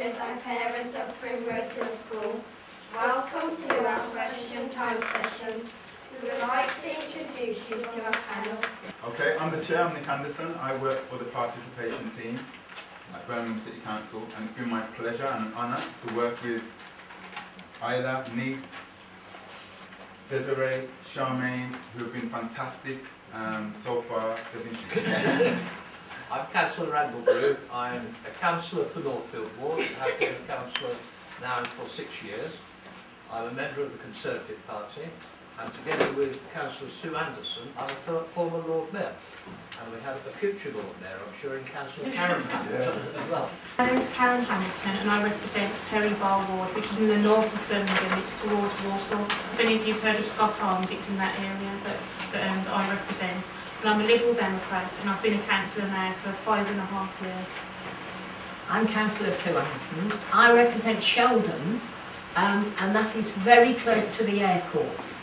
teachers and parents of Primrose Hill School. Welcome to our question time session. We would like to introduce you to our panel. Okay, I'm the chair, I'm Nick Anderson. I work for the participation team at Birmingham City Council and it's been my pleasure and an honour to work with Isla, Nice, Desiree, Charmaine, who have been fantastic um, so far. They've been I'm Councillor Randal Brew. I'm a councillor for Northfield Ward. I've been a councillor now for six years. I'm a member of the Conservative Party and together with Councillor Sue Anderson, I'm a former Lord Mayor. And we have a future Lord Mayor, I'm sure, in Councillor Karen Hamilton as well. My name is Karen Hamilton and I represent Perry Barr Ward, which is in the north of Birmingham, it's towards Walsall. If any of you have heard of Scott Arms, it's in that area that, that, um, that I represent. And I'm a Liberal Democrat and I've been a councillor now for five and a half years. I'm Councillor Sue Anderson. I represent Sheldon, um, and that is very close to the airport.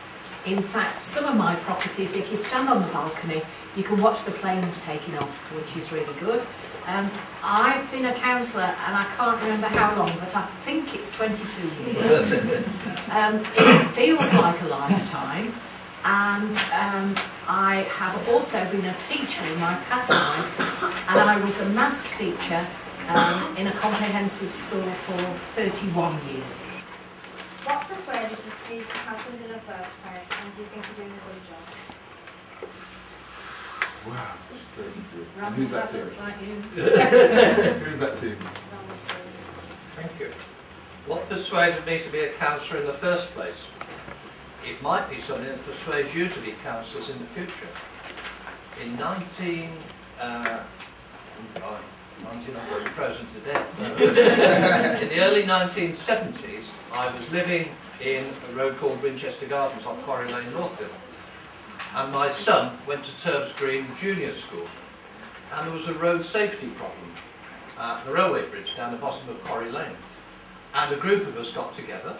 In fact, some of my properties, if you stand on the balcony, you can watch the planes taking off, which is really good. Um, I've been a councillor, and I can't remember how long, but I think it's 22 years. um, it feels like a lifetime, and um, I have also been a teacher in my past life, and I was a maths teacher um, in a comprehensive school for 31 years. What persuaded you to be councillors in the first place and do you think you're doing a good job? wow. And Randal, who's that that to? like. Who's that to? Thank you. What persuaded me to be a councillor in the first place? It might be something that persuades you to be councillors in the future. In 19... Uh, oh, 19 I'm frozen to death. in the early 1970s, I was living in a road called Winchester Gardens off Quarry Lane, Northfield. And my son went to Turves Green Junior School. And there was a road safety problem at the railway bridge down the bottom of Quarry Lane. And a group of us got together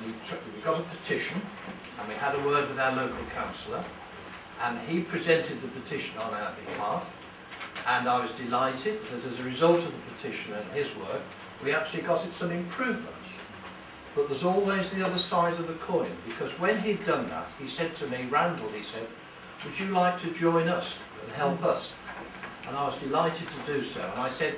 and we, we got a petition and we had a word with our local councillor and he presented the petition on our behalf and I was delighted that as a result of the petition and his work we actually got it some improvements. But there's always the other side of the coin because when he'd done that he said to me, Randal, he said, would you like to join us and help us? And I was delighted to do so and I said,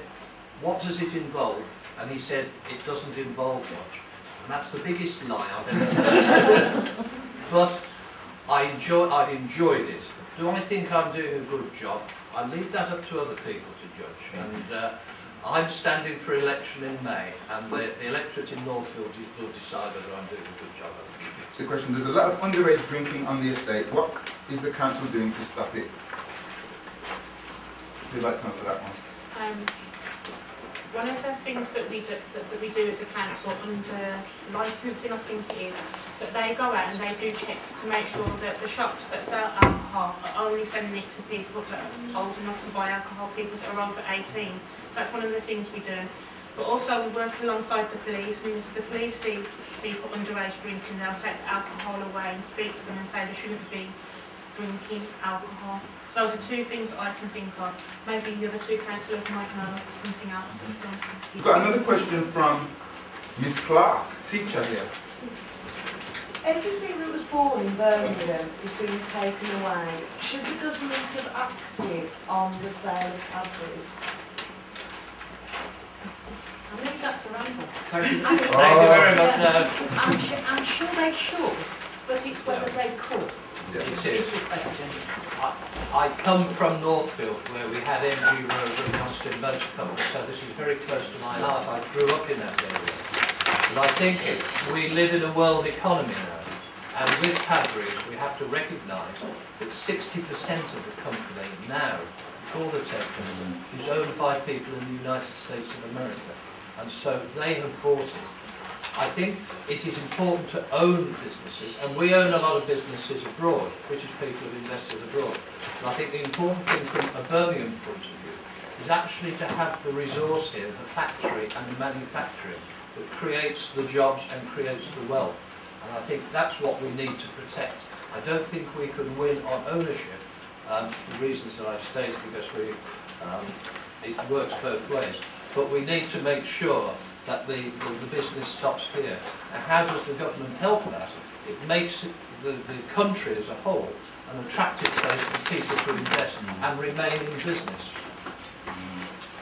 what does it involve? And he said, it doesn't involve much. And that's the biggest lie I've ever heard. but I enjoy, I've enjoyed it. Do I think I'm doing a good job? I leave that up to other people to judge. And uh, I'm standing for election in May, and the, the electorate in Northfield will decide whether I'm doing a good job. The question, there's a lot of underage drinking on the estate. What is the council doing to stop it? If you'd like to answer that one. Um, one of the things that we do, that, that we do as a council under licensing, I think is, that they go out and they do checks to make sure that the shops that sell alcohol are only sending it to people that are old enough to buy alcohol, people that are over 18. So that's one of the things we do. But also we work alongside the police, and if the police see people underage drinking, they'll take the alcohol away and speak to them and say they shouldn't be drinking alcohol. So those are two things I can think of. Maybe the other two councillors might know something else that's done. We've got another question from Miss Clark, teacher here. Everything that was born in Birmingham is being taken away. Should the government have acted on the sale of Cadbury's? I leave that to Randal. Thank you, I'm, Thank you very much. I'm, sure, I'm sure they should, but it's whether they could, Yeah. it is is. the question. I, I come from Northfield, where we had MG Rover and Austin Motor Company, so this is very close to my heart. I grew up in that area. But I think we live in a world economy now, and with Cadbury's, we have to recognise that 60% of the company now, before the takeover, is owned by people in the United States of America, and so they have bought it. I think it is important to own businesses, and we own a lot of businesses abroad. British people have invested abroad. And I think the important thing from a Birmingham point of view is actually to have the resource here, the factory and the manufacturing that creates the jobs and creates the wealth. And I think that's what we need to protect. I don't think we can win on ownership um, for the reasons that I've stated because we, um, it works both ways. But we need to make sure that the, the, the business stops here. And how does the government help that? It makes it, the, the country as a whole an attractive place for people to invest and remain in business.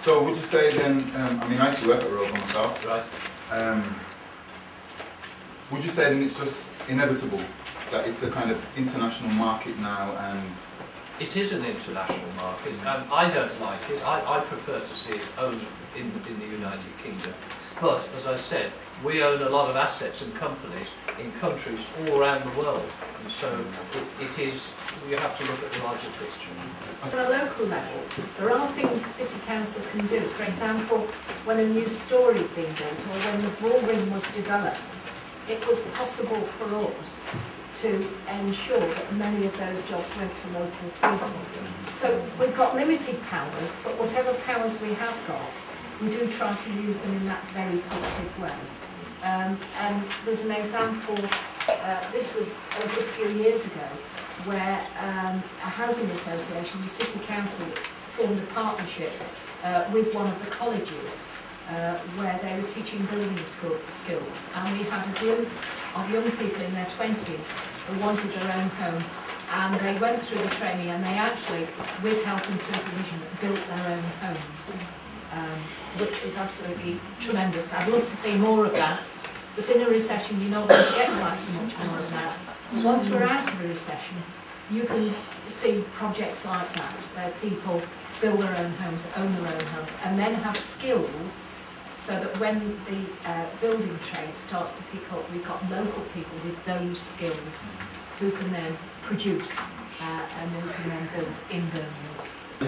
So would you say then, um, I mean, I used to work at Rover myself, Right. um, would you say then it's just inevitable that it's a kind of international market now and It is an international market. Um, I don't like it. I, I prefer to see it owned in, in the United Kingdom. But, as I said, we own a lot of assets and companies in countries all around the world. And so it, it is, you have to look at the larger picture. So on a local level, there are things the City Council can do. For example, when a new store is being built or when the Bullring was developed, it was possible for us to ensure that many of those jobs went to local people. So we've got limited powers, but whatever powers we have got, we do try to use them in that very positive way. Um, and there's an example, uh, this was a few years ago, where um, a housing association, the city council, formed a partnership uh, with one of the colleges uh, where they were teaching building school skills. And we had a group of young people in their 20s who wanted their own home. And they went through the training and they actually, with help and supervision, built their own homes, um, which was absolutely tremendous. I'd love to see more of that. But in a recession, you're not going to get quite so much more of that. Once we're out of a recession, you can see projects like that where people build their own homes, own their own homes, and then have skills so that when the uh, building trade starts to pick up, we've got local people with those skills who can then produce uh, and who can then build in Birmingham. They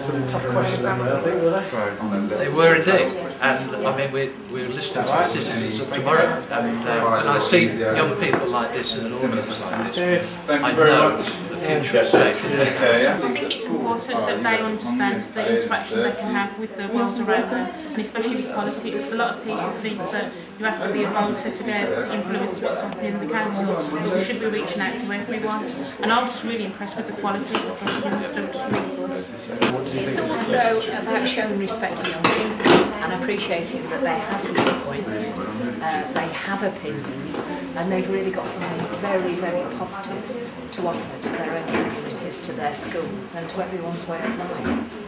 were indeed, and I mean we're, we're listening to the citizens of tomorrow, and, uh, and I see young people like this in an audience like this. Thank I you very know much. the future is safe. Take yeah? I think it's important that they understand the interaction they can have with the world around them, and especially with politics, because a lot of people think that you have to be a voter to be able to influence what's happening in the council. We should be reaching out to everyone. And I was just really impressed with the quality of the questions. They were just really good. It's also about showing respect to young people and appreciating that they have viewpoints, uh, they have opinions, and they've really got something very, very positive to offer to their own communities, to their schools, and to everyone's way of life.